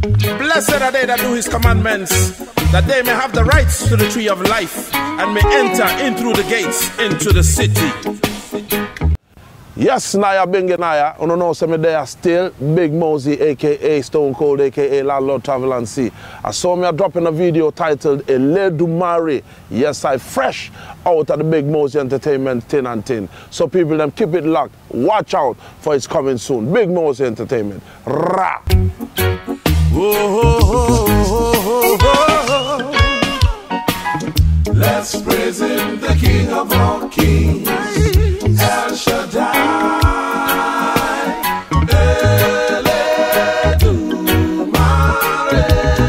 Blessed are they that do his commandments, that they may have the rights to the tree of life and may enter in through the gates into the city. Yes, Naya Binganaya, you know, say me there still, Big Mozy, aka Stone Cold, aka Landlord Travel and See. I saw me dropping a video titled Eledumare. Yes, I fresh out of the Big Mozy Entertainment tin and tin. So people them keep it locked. Watch out for it's coming soon. Big Mozy Entertainment. Ra. Let's praise him, the King of all kings, El Shaddai, Eledumare.